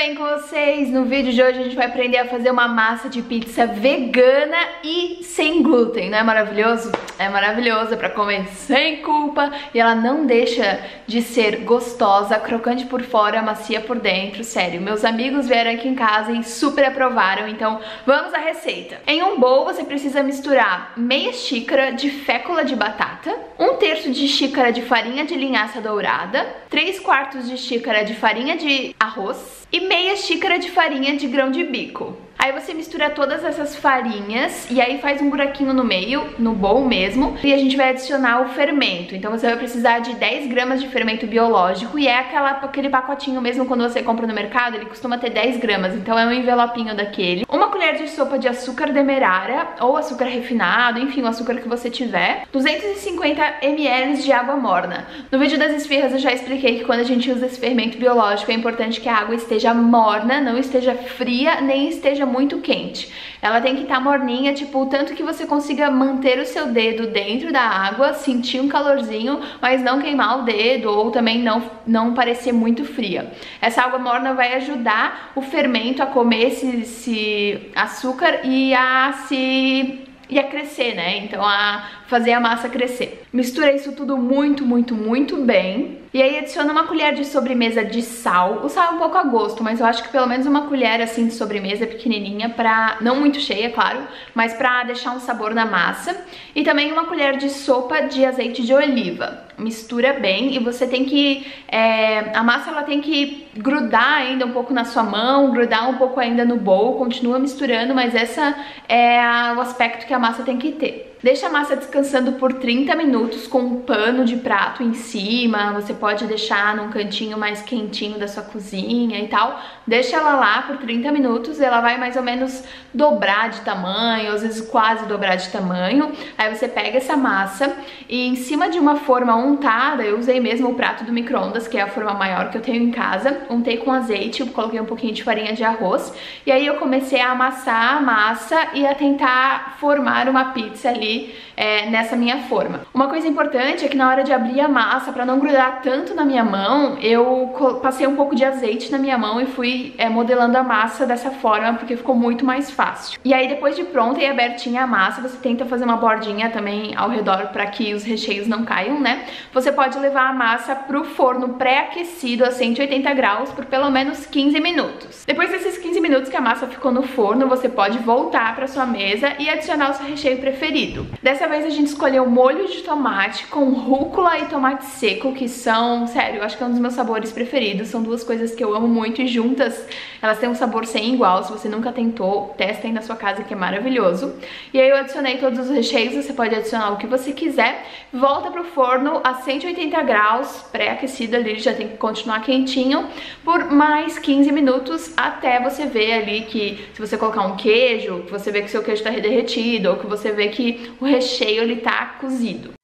bem com vocês? No vídeo de hoje a gente vai aprender a fazer uma massa de pizza vegana e sem glúten, não é maravilhoso? É maravilhoso, é pra comer sem culpa e ela não deixa de ser gostosa, crocante por fora, macia por dentro, sério. Meus amigos vieram aqui em casa e super aprovaram, então vamos à receita. Em um bowl você precisa misturar meia xícara de fécula de batata, um terço de xícara de farinha de linhaça dourada, três quartos de xícara de farinha de arroz e meia xícara de farinha de grão de bico. Aí você mistura todas essas farinhas e aí faz um buraquinho no meio, no bowl mesmo, e a gente vai adicionar o fermento. Então você vai precisar de 10 gramas de fermento biológico e é aquela, aquele pacotinho mesmo quando você compra no mercado, ele costuma ter 10 gramas, então é um envelopinho daquele. Uma colher de sopa de açúcar demerara ou açúcar refinado, enfim, o açúcar que você tiver. 250 ml de água morna. No vídeo das esfirras eu já expliquei que quando a gente usa esse fermento biológico é importante que a água esteja morna, não esteja fria, nem esteja muito quente. Ela tem que estar tá morninha, tipo, tanto que você consiga manter o seu dedo dentro da água, sentir um calorzinho, mas não queimar o dedo ou também não, não parecer muito fria. Essa água morna vai ajudar o fermento a comer esse, esse açúcar e a se e a crescer, né? Então a fazer a massa crescer. Mistura isso tudo muito, muito, muito bem. E aí adiciona uma colher de sobremesa de sal. O sal é um pouco a gosto, mas eu acho que pelo menos uma colher assim de sobremesa pequenininha pra... Não muito cheia, claro, mas pra deixar um sabor na massa. E também uma colher de sopa de azeite de oliva. Mistura bem e você tem que... É... A massa ela tem que grudar ainda um pouco na sua mão, grudar um pouco ainda no bowl. Continua misturando, mas essa é o aspecto que a massa tem que ter. Deixa a massa descansando por 30 minutos com um pano de prato em cima. Você pode deixar num cantinho mais quentinho da sua cozinha e tal. Deixa ela lá por 30 minutos, ela vai mais ou menos dobrar de tamanho, às vezes quase dobrar de tamanho. Aí você pega essa massa e em cima de uma forma untada, eu usei mesmo o prato do micro-ondas, que é a forma maior que eu tenho em casa. Untei com azeite, coloquei um pouquinho de farinha de arroz. E aí eu comecei a amassar a massa e a tentar formar uma pizza ali é, nessa minha forma. Uma coisa importante é que na hora de abrir a massa, para não grudar tanto na minha mão, eu passei um pouco de azeite na minha mão e fui é, modelando a massa dessa forma, porque ficou muito mais fácil. E aí depois de pronta e abertinha a massa, você tenta fazer uma bordinha também ao redor para que os recheios não caiam, né? Você pode levar a massa pro forno pré-aquecido a 180 graus por pelo menos 15 minutos. Depois desses 15 minutos que a massa ficou no forno, você pode voltar para sua mesa e adicionar o seu recheio preferido. Dessa vez a gente escolheu molho de tomate com rúcula e tomate seco, que são, sério, acho que é um dos meus sabores preferidos. São duas coisas que eu amo muito e juntas elas têm um sabor sem igual. Se você nunca tentou, testa aí na sua casa que é maravilhoso. E aí eu adicionei todos os recheios, você pode adicionar o que você quiser. Volta pro forno a 180 graus, pré-aquecido ali, já tem que continuar quentinho, por mais 15 minutos até você ver ali que se você colocar um queijo, que você vê que seu queijo tá derretido, ou que você vê que o recheio ele tá cozido.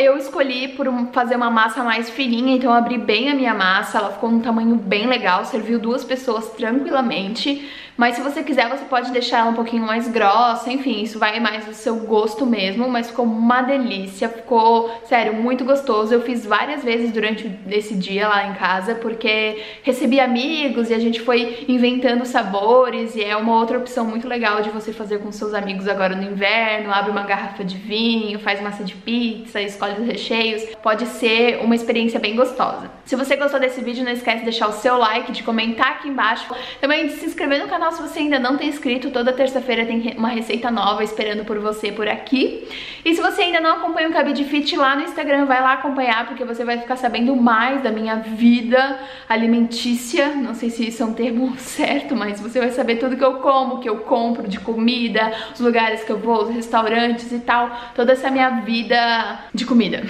Eu escolhi por fazer uma massa mais fininha, então eu abri bem a minha massa, ela ficou num tamanho bem legal, serviu duas pessoas tranquilamente. Mas se você quiser, você pode deixar ela um pouquinho mais grossa, enfim, isso vai mais do seu gosto mesmo, mas ficou uma delícia, ficou, sério, muito gostoso. Eu fiz várias vezes durante esse dia lá em casa, porque recebi amigos e a gente foi inventando sabores e é uma outra opção muito legal de você fazer com seus amigos agora no inverno, abre uma garrafa de vinho, faz massa de pizza, escolhe os recheios, pode ser uma experiência bem gostosa. Se você gostou desse vídeo, não esquece de deixar o seu like, de comentar aqui embaixo, também de se inscrever no canal se você ainda não tem inscrito, toda terça-feira tem uma receita nova esperando por você por aqui. E se você ainda não acompanha o Cabide Fit lá no Instagram, vai lá acompanhar porque você vai ficar sabendo mais da minha vida alimentícia. Não sei se isso é um termo certo, mas você vai saber tudo que eu como, que eu compro de comida, os lugares que eu vou, os restaurantes e tal, toda essa minha vida de comida.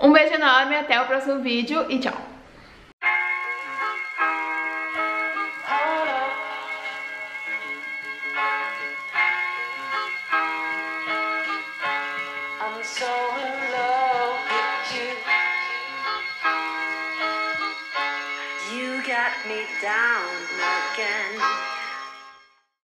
Um beijo enorme, até o próximo vídeo e tchau! me down again.